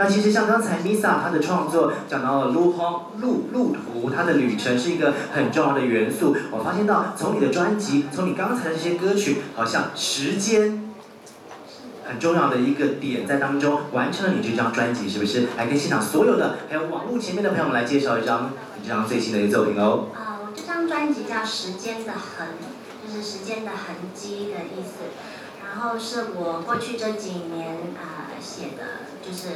那其实像刚才 Misa 她的创作讲到了路荒路路途，她的旅程是一个很重要的元素。我发现到从你的专辑，从你刚才的这些歌曲，好像时间很重要的一个点在当中，完成了你这张专辑，是不是？来跟现场所有的还有网络前面的朋友们来介绍一张你这张最新的一个作品哦。啊，我这张专辑叫《时间的痕》，就是时间的痕迹的意思。然后是我过去这几年啊写的，就是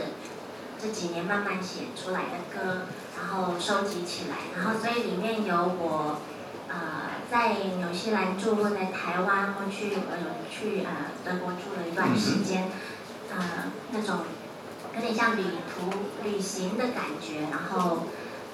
这几年慢慢写出来的歌，然后收集起来，然后所以里面有我呃在纽西兰住或在台湾或去呃去呃德国住了一段时间，呃那种有点像旅途旅行的感觉，然后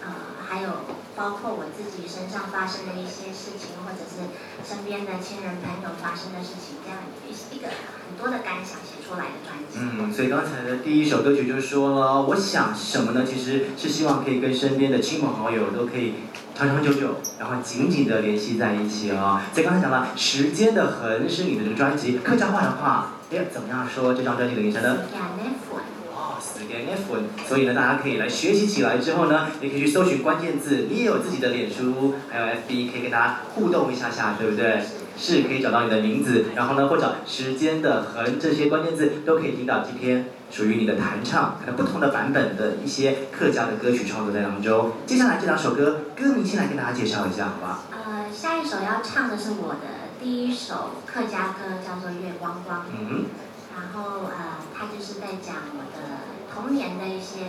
呃还有包括我自己身上发生的一些事情，或者是身边的亲人朋友发生的事情，这样一一个很多的感想写出来的专辑。嗯，所以刚才的第一首歌曲就说了，我想什么呢？其实是希望可以跟身边的亲朋好友都可以长长久久，然后紧紧的联系在一起啊、所以刚才讲了，时间的痕是你的这个专辑，客家话的话，哎，怎么样说这张专辑的名称呢？亚内粉，哦，死点 F 文，所以呢，大家可以来学习起来之后呢，也可以去搜寻关键字，你也有自己的脸书，还有 FB，可以跟大家互动一下下，对不对？是可以找到你的名字，然后呢，或者时间的痕这些关键字都可以听到今天属于你的弹唱，可能不同的版本的一些客家的歌曲创作在当中。接下来这两首歌，歌名先来跟大家介绍一下，好不好？呃，下一首要唱的是我的第一首客家歌，叫做《月光光》。嗯，然后呃，它就是在讲我的童年的一些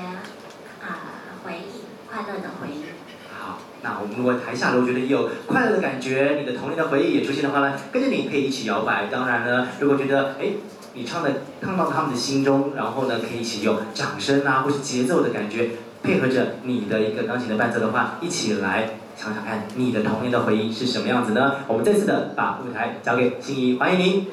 啊、回忆，快乐的回忆。好，那我们如果台下如果觉得有快乐的感觉，你的童年的回忆也出现的话呢，跟着你可以一起摇摆。当然呢，如果觉得哎，你唱的唱到他们的心中，然后呢，可以一起有掌声啊，或是节奏的感觉，配合着你的一个钢琴的伴奏的话，一起来想想看，你的童年的回忆是什么样子呢？我们再次的把舞台交给心仪，欢迎您。